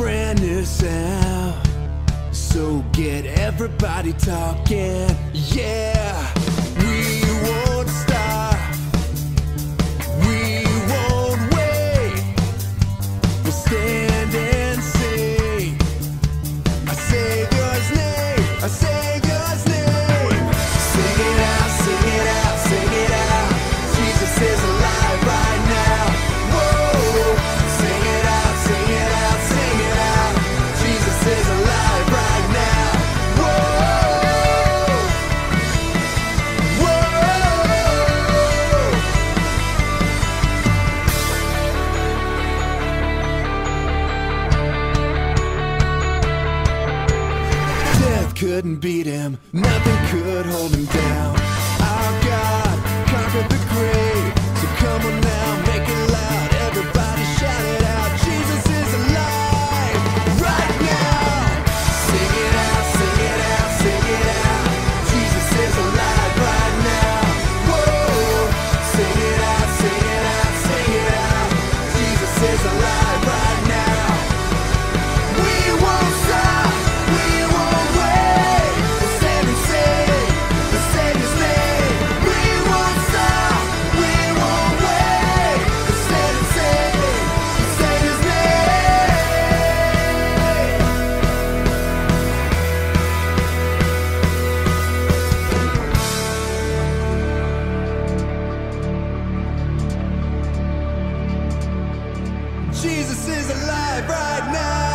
brand new sound. So get everybody talking, yeah. couldn't beat him, nothing could hold him down. Jesus is alive right now.